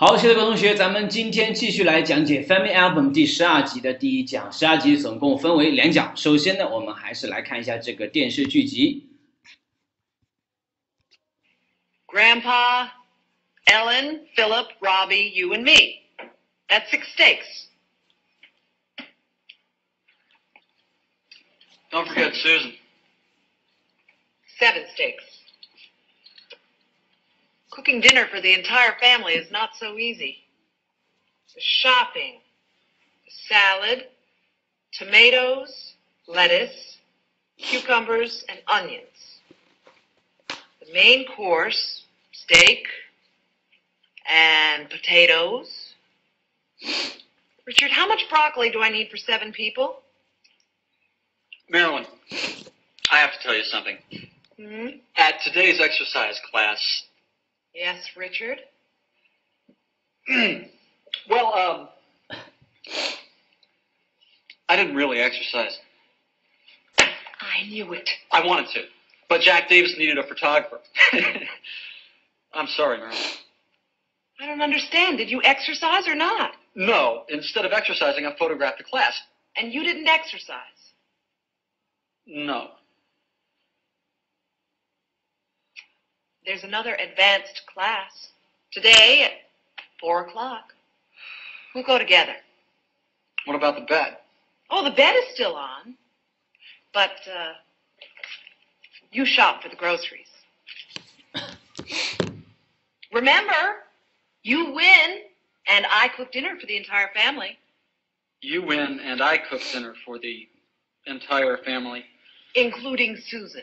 好，亲爱的同学，咱们今天继续来讲解《Family Album》第十二集的第一讲。十二集总共分为两讲。首先呢，我们还是来看一下这个电视剧集。Grandpa, Ellen, Philip, Robbie, you and me. That's six steaks. Don't forget Susan. Seven steaks. Cooking dinner for the entire family is not so easy. The shopping, the salad, tomatoes, lettuce, cucumbers, and onions. The main course, steak and potatoes. Richard, how much broccoli do I need for seven people? Marilyn, I have to tell you something. Hmm? At today's exercise class, Yes, Richard. well, um, I didn't really exercise. I knew it. I wanted to, but Jack Davis needed a photographer. I'm sorry, Marilyn. I don't understand. Did you exercise or not? No, instead of exercising, I photographed the class. And you didn't exercise. No. There's another advanced class today at four o'clock. We'll go together. What about the bed? Oh, the bed is still on, but uh, you shop for the groceries. Remember, you win, and I cook dinner for the entire family, You win, and I cook dinner for the entire family. including Susan.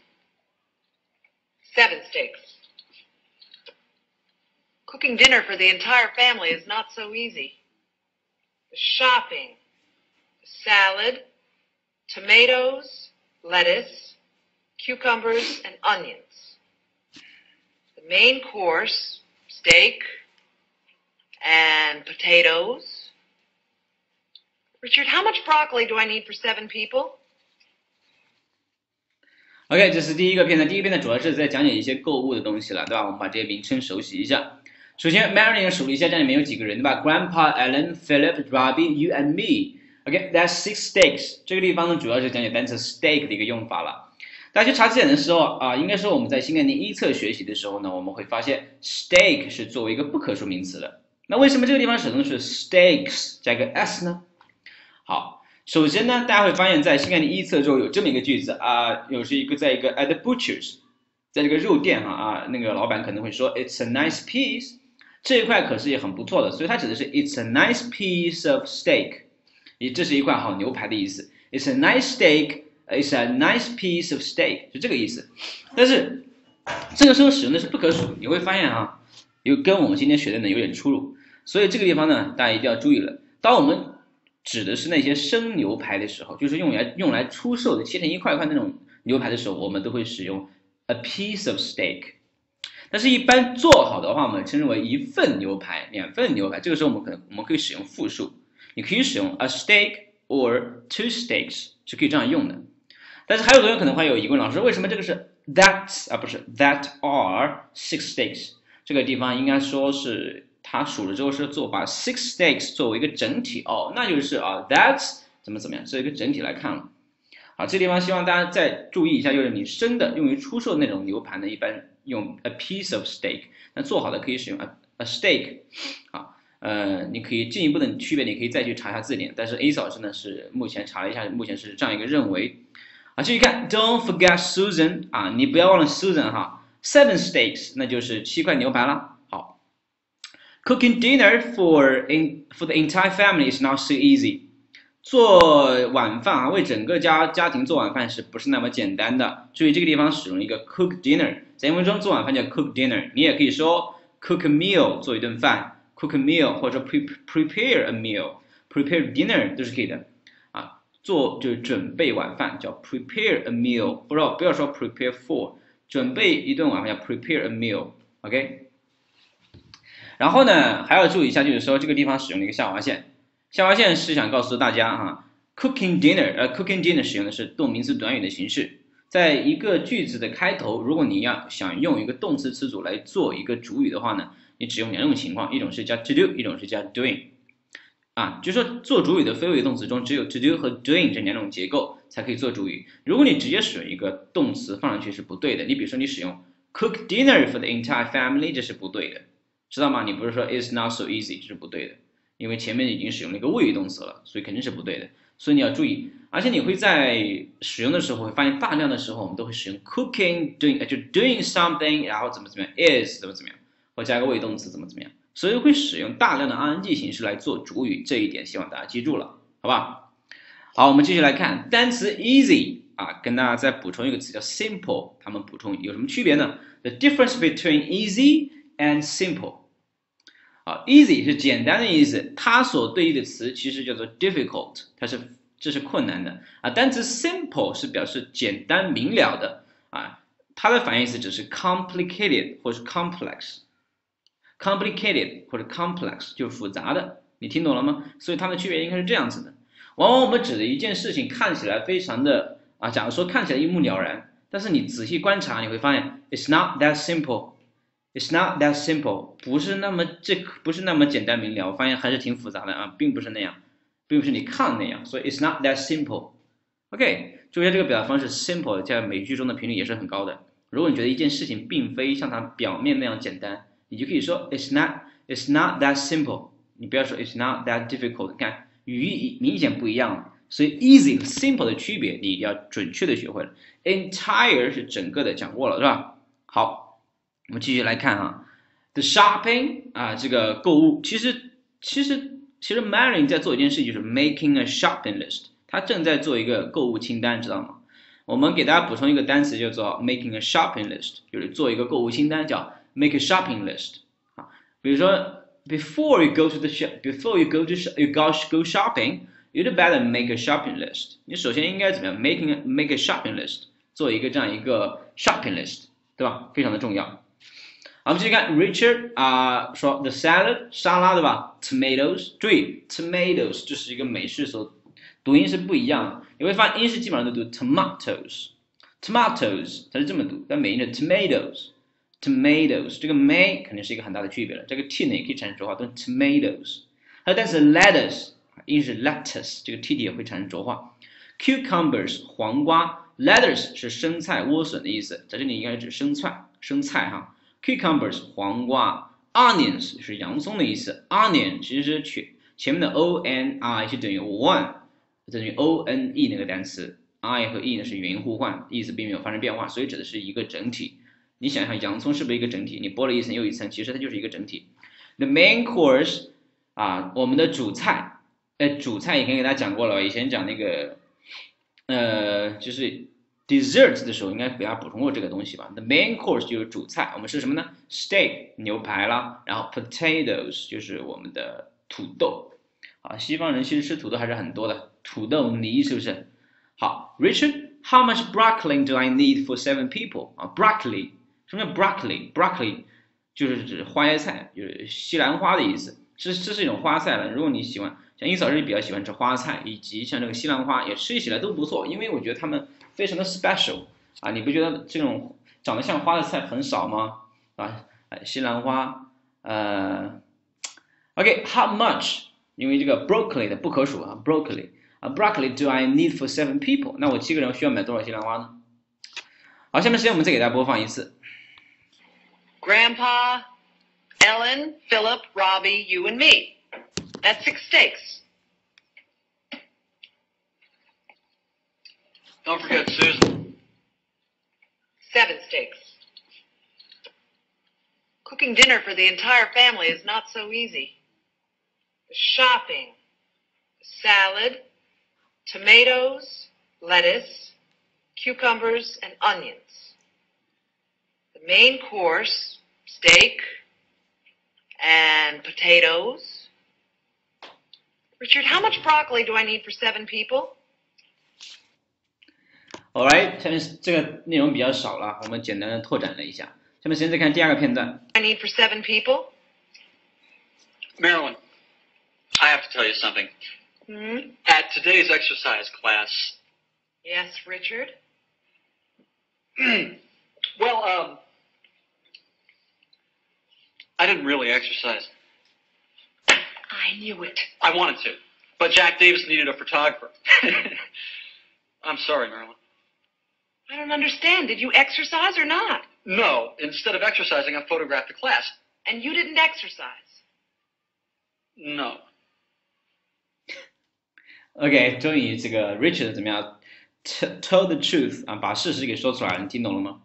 Seven steaks. Cooking dinner for the entire family is not so easy. The shopping, the salad, tomatoes, lettuce, cucumbers, and onions. The main course, steak and potatoes. Richard, how much broccoli do I need for seven people? OK，这是第一个片段。第一个片段主要是在讲解一些购物的东西了，对吧？我们把这些名称熟悉一下。首先，Marion 数了一下，这里面有几个人，对吧？Grandpa, Ellen, Philip, Robbie, you and me. OK，that's、six steaks。这个地方呢，主要是讲解单词 steak 的一个用法了。大家去查字典的时候啊，应该说我们在新概念一册学习的时候呢，我们会发现 steak 是作为一个不可数名词的。那为什么这个地方使用是 steaks 加个 s 呢？好，首先呢，大家会发现，在新概念一册中有这么一个句子啊，有是一个在一个 at the butchers，在这个肉店哈啊，那个老板可能会说 it's a nice piece，这一块可是也很不错的，所以它指的是 it's a nice piece of steak，也这是一块好牛排的意思，it's a nice steak，it's a nice piece of steak，就这个意思。但是这个时候使用的是不可数，你会发现啊，有跟我们今天学的呢有点出入，所以这个地方呢，大家一定要注意了。当我们指的是那些生牛排的时候，就是用来用来出售的，切成一块一块那种牛排的时候，我们都会使用 a piece of steak。但是，一般做好的话，我们称之为一份牛排、两份牛排。这个时候，我们可能我们可以使用复数，你可以使用 a steak or two steaks 是可以这样用的。但是还有同学可能会有疑问，老师为什么这个是 that 啊不是 that are six steaks？这个地方应该说是它数了之后是做把 six steaks 作为一个整体哦，那就是啊 that's 怎么怎么样，是一个整体来看了。好，这地方希望大家再注意一下，就是你生的用于出售那种牛排呢，一般用 a piece of steak，那做好的可以使用 a a steak。好，呃，你可以进一步的区别，你可以再去查一下字典。但是 A 老师呢是目前查了一下，目前是这样一个认为。啊，继续看，Don't forget Susan 啊，你不要忘了 Susan 哈，seven steaks 那就是七块牛排了。好，Cooking dinner for in for the entire family is not so easy。做晚饭啊，为整个家家庭做晚饭是不是那么简单的？注意这个地方使用一个 cook dinner，在英文中做晚饭叫 cook dinner，你也可以说 cook a meal 做一顿饭，cook a meal 或者 pre prepare a meal，prepare dinner 都是可以的啊，做就是准备晚饭叫 prepare a meal，不要不要说 prepare for，准备一顿晚饭叫 prepare a meal，OK。 然后呢，还要注意一下，就是说这个地方使用了一个下划线，下划线是想告诉大家哈，cooking dinner，呃，cooking dinner 使用的是动名词短语的形式。在一个句子的开头，如果你要想用一个动词词组来做一个主语的话呢，你只用两种情况，一种是加 to do，一种是加 doing，啊，就是说做主语的非谓语动词中只有 to do 和 doing 这两种结构才可以做主语。如果你直接使用一个动词放上去是不对的。你比如说你使用 cook dinner for the entire family，这是不对的，知道吗？你不是说 is not so easy，这是不对的，因为前面已经使用了一个谓语动词了，所以肯定是不对的。所以你要注意。而且你会在使用的时候会发现，大量的时候我们都会使用 cooking doing 就 doing something，然后怎么怎么样 is 怎么怎么样，或加个谓语动词怎么怎么样，所以会使用大量的 ing 形式来做主语，这一点希望大家记住了，好吧？好，我们继续来看单词 easy 啊，跟大家再补充一个词叫 simple，它们补充有什么区别呢？The difference between easy and simple，啊，easy 是简单的意思，它所对应的词其实叫做 difficult，它是。这是困难的啊，单词 simple 是表示简单明了的啊，它的反义词只是 complicated 或是 complex，complicated 或者 complex 就是复杂的，你听懂了吗？所以它的区别应该是这样子的。往往我们指的一件事情看起来非常的啊，假如说看起来一目了然，但是你仔细观察，你会发现 it's not that simple It's not that simple，不是那么这不是那么简单明了，我发现还是挺复杂的啊，并不是那样。并不是你看那样，所以 it's not that simple。OK，注意下这个表达方式 simple 在美句中的频率也是很高的。如果你觉得一件事情并非像它表面那样简单，你就可以说 it's not it's not that simple。你不要说 it's not that difficult。看语义明显不一样了，所以 easy 和 simple 的区别你要准确的学会了。Entire 是整个的讲过了是吧？好，我们继续来看哈，the shopping 啊这个购物其实其实。其实 Marilyn 在做一件事，就是 making a shopping list。他正在做一个购物清单，知道吗？我们给大家补充一个单词，叫做 making a shopping list，就是做一个购物清单，叫 make a shopping list。啊，比如说，before you go to the shop，before you go to you go go shopping，you'd better make a shopping list。你首先应该怎么样？making make a shopping list，做一个这样一个 shopping list，对吧？非常的重要。 我们继续看 Richard 啊，说 the salad 沙拉对吧？Tomatoes 注意 tomatoes 这是一个美式所读音是不一样的，你会发现英式基本上都读 tomatoes，tomatoes 它是这么读，但美音的 tomatoes，tomatoes 这个 may 肯定是一个很大的区别了，这个 t 呢也可以产生浊化，都是 tomatoes。还有单词 lettuce 英式 lettuce 这个 t 也会产生浊化，cucumbers 黄瓜，lettuce 是生菜莴笋的意思，在这里应该指生菜生菜哈。Cucumbers 黄瓜，onions 是洋葱的意思，onion 其实是前前面的 o n i 是等于 one，等于 o n e 那个单词，i 和 e 呢是语音互换，意思并没有发生变化，所以指的是一个整体。你想想洋葱是不是一个整体？你剥了一层又一层，其实它就是一个整体。The main course 啊，我们的主菜，呃，主菜以前给大家讲过了，以前讲那个，呃，就是。Dessert 的时候应该给大家补充过这个东西吧。The main course 就是主菜，我们是什么呢？Steak 牛排啦，然后 potatoes 就是我们的土豆。啊，西方人其实吃土豆还是很多的，土豆泥是不是？好，Richard，how much broccoli do I need for seven people？啊，broccoli 什么叫 broccoli？broccoli 就是指花椰菜，就是西兰花的意思。这这是一种花菜了。如果你喜欢，像英嫂是比较喜欢吃花菜，以及像这个西兰花，也吃起来都不错，因为我觉得它们。非常的 special 啊，你不觉得这种长得像花的菜很少吗？啊，西兰花，呃，OK，how much？因为这个 broccoli 的不可数啊，broccoli 啊，broccoli do I need for seven people？那我七个人需要买多少西兰花呢？好，下面时间我们再给大家播放一次。Grandpa, Ellen, Philip, Robbie, you and me. That's six steaks. Don't forget Susan. Seven steaks. Cooking dinner for the entire family is not so easy. The shopping, the salad, tomatoes, lettuce, cucumbers, and onions. The main course, steak, and potatoes. Richard, how much broccoli do I need for seven people? Alright，下面这个内容比较少了，我们简单的拓展了一下。下面先再看第二个片段。 I need for seven people. Marilyn, I have to tell you something. Hmm? At today's exercise class, Yes, Richard. well, um, I didn't really exercise. I knew it. I wanted to, but Jack Davis needed a photographer. I'm sorry, Marilyn. I don't understand. Did you exercise or not? No, instead of exercising, I photographed the class. And you didn't exercise. No. OK，终于这个 Richard 怎么样？Tell tell the truth 啊，把事实给说出来了，你听懂了吗？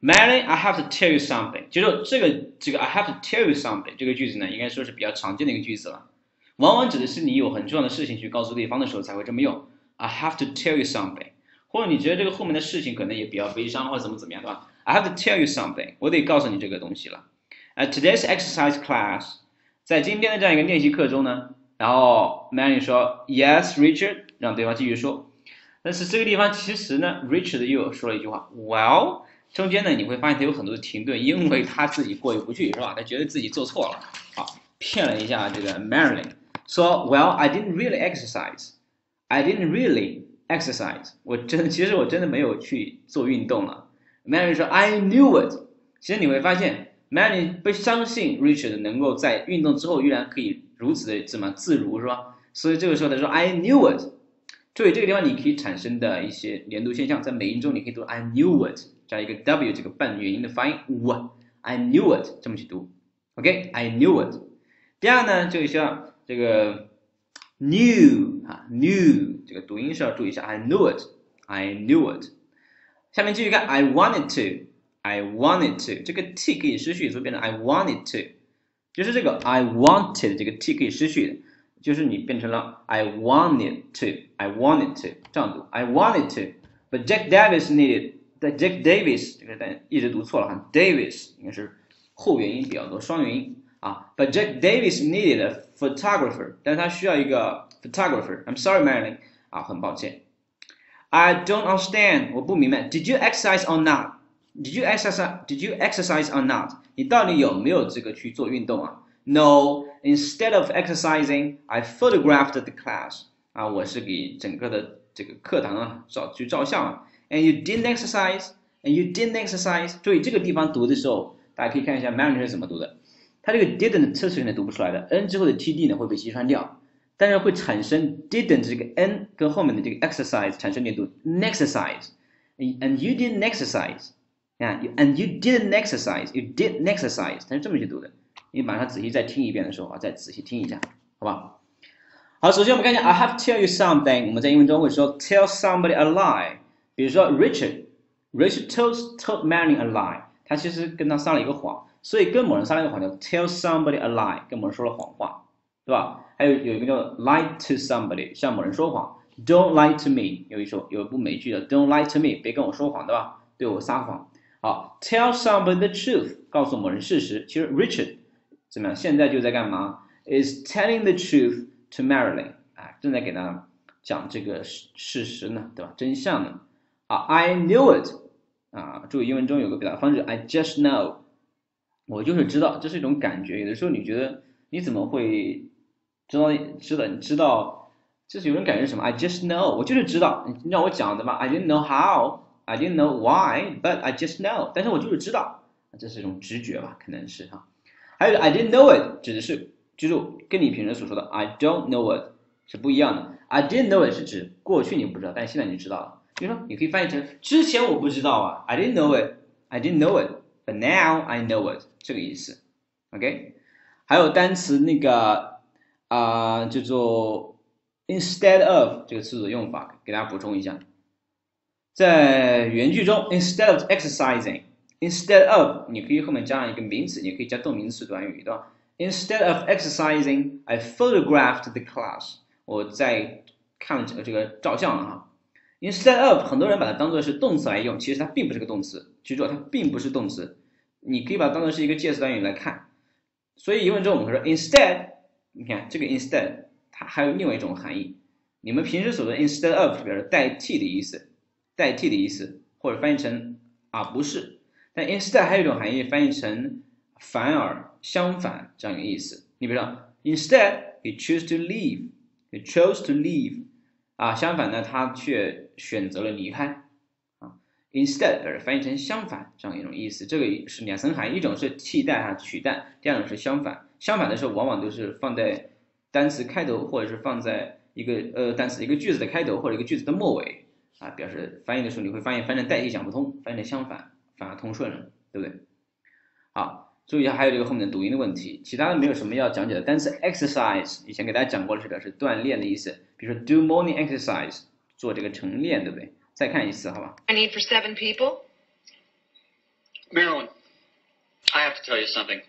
Marilyn, I have to tell you something。就是这个这个 I have to tell you something 这个句子呢，应该说是比较常见的一个句子了，往往指的是你有很重要的事情去告诉对方的时候才会这么用。I have to tell you something， 或者你觉得这个后面的事情可能也比较悲伤或者怎么怎么样，对吧？I have to tell you something，我得告诉你这个东西了。At today's exercise class，在今天的这样一个练习课中呢，然后 Mary 说 Yes, Richard，让对方继续说。但是这个地方其实呢，Richard 又说了一句话，Well，中间呢你会发现他有很多的停顿，因为他自己过意不去，是吧？他觉得自己做错了，好，骗了一下这个 Marilyn，说 Well, I didn't really exercise, I didn't really exercise，我真其实我真的没有去做运动了。Mary 说 I knew it，其实你会发现，Mary 不相信 Richard 能够在运动之后依然可以如此的怎么自如，是吧？所以这个时候他说 I knew it。注意这个地方你可以产生的一些连读现象，在美音中你可以读 I knew it 加一个 w 这个半元音的发音 w，I knew it 这么去读，OK，I、knew it。第二呢，就像这个 new 啊 new 这个读音是要注意一下，I knew it，I knew it。下面继续看 I wanted to，I wanted to 这个 t 可以失去，所以变成 I wanted to，就是这个 I wanted 这个 t 可以失去的。就是你变成了 I wanted to, I wanted to 这样读，I wanted to。But Jack Davis needed，但 Jack Davis 这个但一直读错了哈，Davis 应该是后元音比较多，双元音啊。But Jack Davis needed a photographer，但他需要一个 photographer。I'm sorry, Marilyn， 啊，很抱歉。I don't understand，我不明白。Did you exercise or not? Did you exercise? Did you exercise or not? 你到底有没有这个去做运动啊？No, instead of exercising, I photographed the class. 啊，我是给整个的这个课堂啊照去照相了。And you didn't exercise, and you didn't exercise. 注意这个地方读的时候，大家可以看一下 Marilyn 是怎么读的。它这个 didn't 测试有点读不出来的，n 之后的 td 呢会被击穿掉， 但是会产生 didn't 这个 n 跟后面的这个 exercise 产生连读，exercise. And you didn't exercise. 啊，and you didn't exercise, you didn't exercise，它是这么去读的。你马上仔细再听一遍的时候啊，再仔细听一下，好吧？好，首先我们看一下，I have to tell you something。我们在英文中会说 tell somebody a lie。比如说 Richard，Richard told told Mary a lie，他其实跟他撒了一个谎，所以跟某人撒了一个谎叫 tell somebody a lie，跟某人说了谎话，对吧？还有有一个叫 lie to somebody，向某人说谎，Don't lie to me。有一首有一部美剧的 Don't lie to me，别跟我说谎，对吧？对我撒谎。好，tell somebody the truth，告诉某人事实。其实 Richard 怎么样？现在就在干嘛？Is telling the truth to Marilyn，啊，正在给他讲这个事事实呢，对吧？真相呢？啊，I knew it，啊，注意英文中有个表达方式，I just know，我就是知道，这是一种感觉。有的时候你觉得你怎么会知道知道你知道，就是有种感觉什么？I just know，我就是知道，你让我讲的吧？I didn't know how，I didn't know why，but I just know，但是我就是知道，这是一种直觉吧？可能是哈。还有 I didn't know it 指的是，就是跟你平时所说的 I don't know it 是不一样的。I didn't know it 是指过去你不知道，但现在你知道了。比如说，你可以翻译成之前我不知道啊，I didn't know it，I didn't know it，but now I know it 这个意思。OK，还有单词那个啊、叫做 instead of 这个词组的用法，给大家补充一下。在原句中，instead of exercising。Instead of，你可以后面加上一个名词，也可以加动名词短语，对吧？Instead of exercising, I photographed the class。我在看这个这个照相了哈。Instead of，很多人把它当做是动词来用，其实它并不是个动词。记住，它并不是动词，你可以把它当做是一个介词短语来看。所以疑问中我们说 instead，你看这个 instead 它还有另外一种含义。你们平时所说 instead of 表示代替的意思，代替的意思，或者翻译成啊不是。但 instead 还有一种含义，翻译成反而、相反这样一个意思。你比如说，instead he chose to leave，he chose to leave，啊，相反呢，他却选择了离开。啊，instead 表示翻译成相反这样一种意思。这个是两层含义，一种是替代哈取代，第二种是相反。相反的时候，往往都是放在单词开头，或者是放在一个呃单词一个句子的开头或者一个句子的末尾啊，表示翻译的时候你会发现翻成代替讲不通，翻成相反。反而通顺了，对不对？好，注意一下，还有这个后面的读音的问题，其他的没有什么要讲解的。单词 exercise 以前给大家讲过了，是表示锻炼的意思，比如说 do morning exercise 做这个晨练，对不对？再看一次，好吧 I need for seven people. Marilyn, I have to tell you something.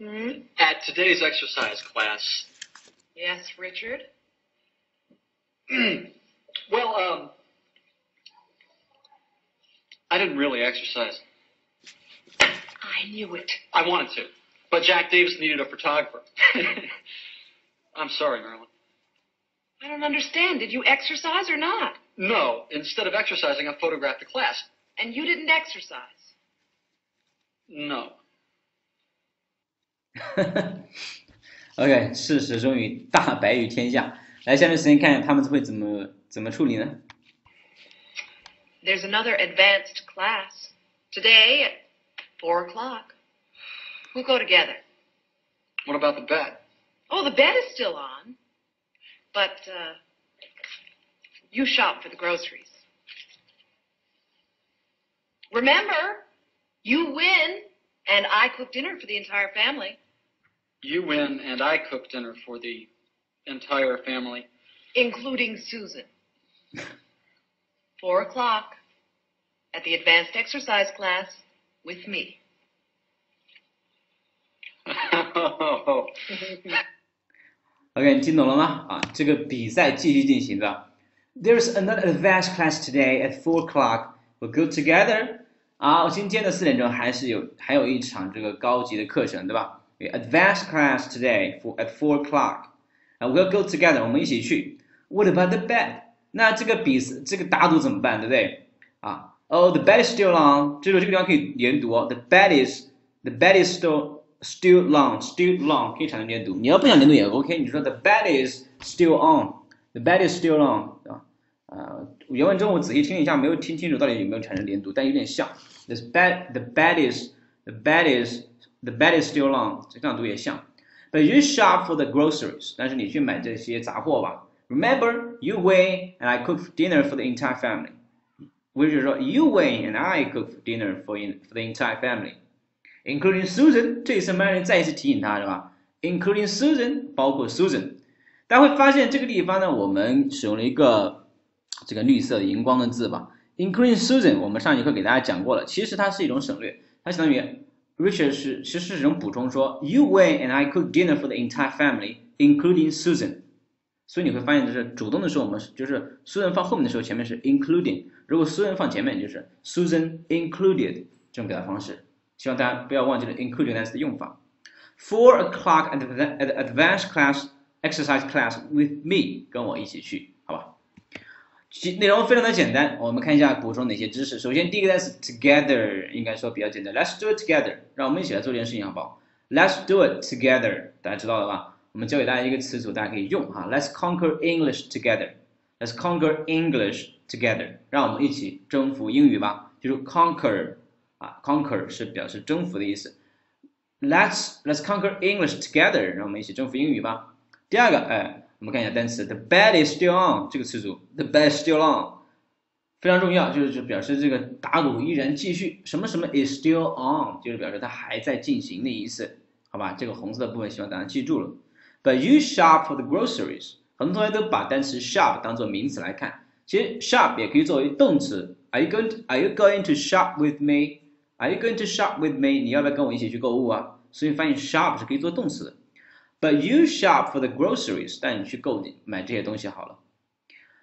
Hmm? At today's exercise class, Yes, Richard. well, um, I didn't really exercise. I knew it. I wanted to, but Jack Davis needed a photographer. I'm sorry, Marilyn. I don't understand. Did you exercise or not? No, instead of exercising, I photographed the class. And you didn't exercise. No. OK，事实终于大白于天下。来，下面时间看看他们会怎么怎么处理呢？ There's another advanced class today at four o'clock. We'll go together. What about the bed? Oh, the bed is still on, but uh, you shop for the groceries. Remember, you win, and I cook dinner for the entire family, You win, and I cook dinner for the entire family. including Susan. Four o'clock at the advanced exercise class with me. OK，你听懂了吗？啊，这个比赛继续进行的。There's another advanced class today at four o'clock. We'll go together. 啊，今天的四点钟还是有还有一场这个高级的课程，对吧 ？Advanced class today for at four o'clock. 啊，We'll go together. 我们一起去。What about the bed? 那这个比这个打赌怎么办，对不对？啊，Oh, the bed is still on. 这个这个地方可以连读哦。The bed is the bed is still still long, still long 可以产生连读。你要不想连读也 OK，你就说 The bed is still on. The bed is still on 啊。呃，原文中我仔细听了一下，没有听清楚到底有没有产生连读，但有点像。The bed, the bed is, the bed is, the bed is still long，这样读也像。But you shop for the groceries，但是你去买这些杂货吧。Remember, you win and I cook dinner for the entire family。我就是说，you win and I cook dinner for in for the entire family。including Susan，这一次 Mary 再一次提醒他是吧？including Susan，包括 Susan。大家会发现这个地方呢，我们使用了一个这个绿色荧光的字吧。including Susan，我们上节课给大家讲过了，其实它是一种省略，它相当于 Richard 是其实是一种补充说，You win and I cook dinner for the entire family, including Susan。所以你会发现，就是主动的时候，我们就是 Susan 放后面的时候，前面是 including；如果 Susan 放前面，就是 Susan included 这种表达方式。希望大家不要忘记了 include 单词的用法。Four o'clock at the at the advanced class exercise class with me，跟我一起去，其内容非常的简单，我们看一下补充哪些知识。首先，第一个单词 together 应该说比较简单，Let's do it together，让我们一起来做这件事情，好不好？Let's do it together，大家知道了吧？我们教给大家一个词组，大家可以用哈。Let's conquer English together，Let's conquer English together，让我们一起征服英语吧。就是 conquer 啊，conquer 是表示征服的意思。Let's Let's conquer English together，让我们一起征服英语吧。第二个，哎，我们看一下单词，the bed is still on 这个词组，the bed is still on 非常重要，就是表示这个打赌依然继续。什么什么 is still on，就是表示它还在进行的意思，好吧？这个红色的部分希望大家记住了。But you shop for the groceries，很多同学都把单词 shop 当做名词来看，其实 shop 也可以作为动词。Are you going Are you going to shop with me? Are you going to shop with me? 你要不要跟我一起去购物啊？所以翻译 shop 是可以做动词的。But you shop for the groceries，但你去购买这些东西好了。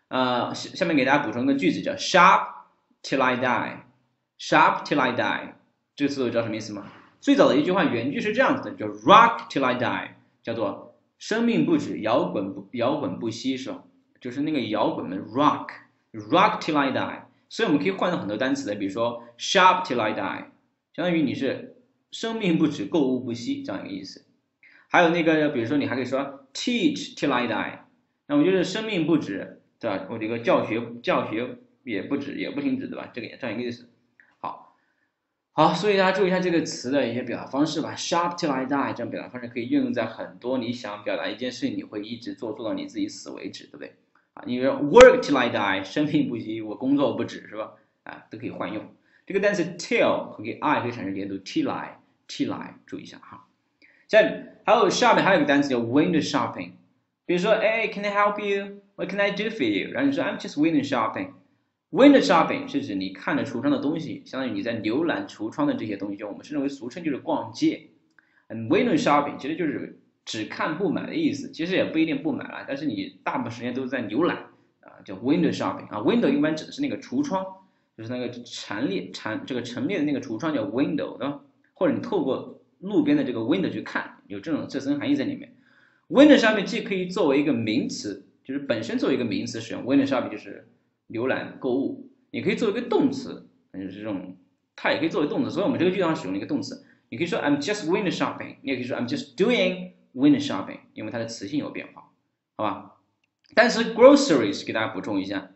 呃，下下面给大家补充一个句子，叫 shop till I die。shop till I die，这个词组知道什么意思吗？最早的一句话原句是这样子的，叫 Rock till I die，叫做生命不止，摇滚不摇滚不息，是吧？就是那个摇滚的 Rock，Rock till I die。所以我们可以换成很多单词的，比如说 Shop till I die，相当于你是生命不止，购物不息这样一个意思。还有那个，比如说你还可以说 Teach till I die，那么就是生命不止，对吧？我这个教学教学也不止，也不停止，对吧？这个也这样一个意思。好，好所以大家注意一下这个词的一些表达方式吧。Shop till I die 这样表达方式可以运用在很多你想表达一件事情，你会一直做做到你自己死为止，对不对？啊，你说 work till I die 生命不息，我工作不止，是吧？啊，都可以换用。这个单词 till 和 I 可以产生连读，till I till I，注意一下哈。下面还有下面还有一个单词叫 window shopping，比如说，哎，Can I help you？What can I do for you？然后你说 I'm just window shopping。Window shopping 是指你看着橱窗的东西，相当于你在浏览橱窗的这些东西，就我们称之为俗称就是逛街。嗯，window shopping 其实就是只看不买的意思，其实也不一定不买了，但是你大部分时间都是在浏览啊，叫 window shopping 啊。Window 一般指的是那个橱窗，就是那个陈列陈这个陈列的那个橱窗叫 window 对吧？或者你透过路边的这个 window 去看，有这种这层含义在里面。Window shopping 既可以作为一个名词，就是本身作为一个名词使用，window shopping 就是。浏览购物，你可以作为一个动词，就是这种，它也可以作为动词。所以我们这个句子上使用了一个动词，你可以说 I'm just window shopping，你也可以说 I'm just doing window shopping，因为它的词性有变化，好吧？但是 groceries 给大家补充一下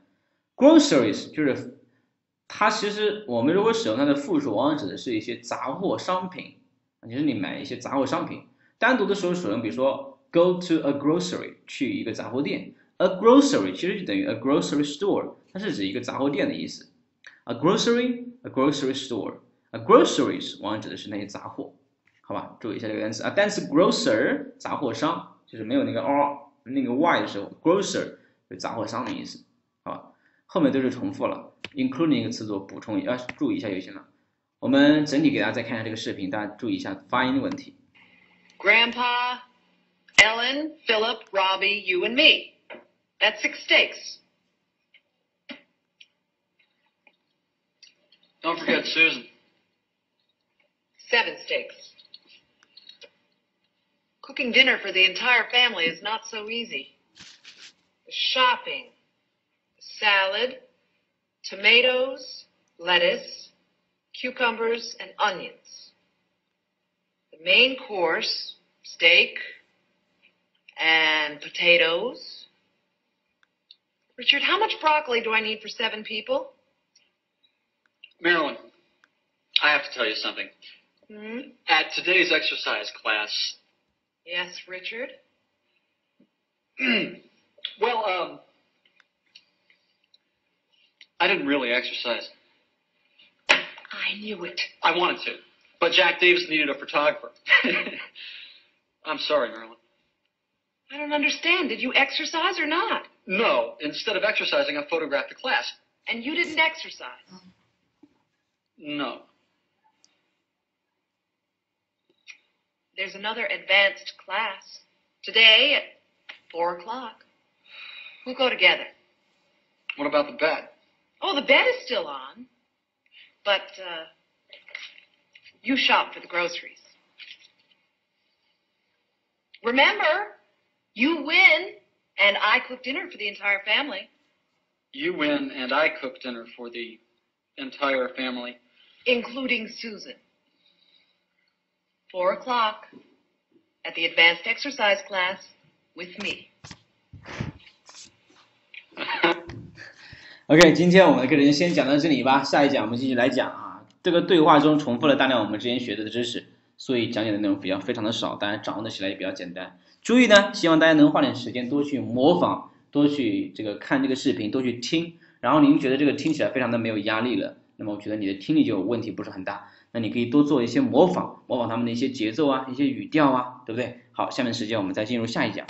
，groceries 就是它其实我们如果使用它的复数，往往指的是一些杂货商品，就是你买一些杂货商品。单独的时候使用，比如说 go to a grocery，去一个杂货店。A grocery 其实就等于 a grocery store，它是指一个杂货店的意思。A grocery，a grocery store，a groceries 往往指的是那些杂货，好吧？注意一下这个单词啊，单词 grocer 杂货商，就是没有那个 r 那个 y 的时候，grocer 是杂货商的意思，好吧？后面都是重复了，including 一个词组补充要注意一下就行了。我们整体给大家再看一下这个视频，大家注意一下发音的问题。Grandpa, Ellen, Philip, Robbie, you and me. That's six steaks. Don't forget Susan. Seven steaks. Cooking dinner for the entire family is not so easy. The shopping, salad, tomatoes, lettuce, cucumbers, and onions. Main course, steak and potatoes, Richard, how much broccoli do I need for seven people? Marilyn, I have to tell you something. Hmm? At today's exercise class. Yes, Richard? well, um, I didn't really exercise. I knew it. I wanted to, but Jack Davis needed a photographer. I'm sorry, Marilyn. I don't understand. Did you exercise or not? No. Instead of exercising, I photographed the class. And you didn't exercise? No. There's another advanced class. Today at 4 o'clock. We'll go together. What about the bed? Oh, the bed is still on. But, uh, you shop for the groceries. Remember, you win, and I cook dinner for the entire family. You win, and I cook dinner for the entire family. Including Susan. Four o'clock at the advanced exercise class with me. OK，今天我们个人先讲到这里吧，下一讲我们继续来讲啊。 这个对话中重复了大量我们之前学的知识，所以讲解的内容比较非常的少，大家掌握的起来也比较简单。注意呢，希望大家能花点时间多去模仿，多去这个看这个视频，多去听。然后您觉得这个听起来非常的没有压力了，那么我觉得你的听力就问题不是很大。那你可以多做一些模仿，模仿他们的一些节奏啊，一些语调啊，对不对？好，下面时间我们再进入下一讲。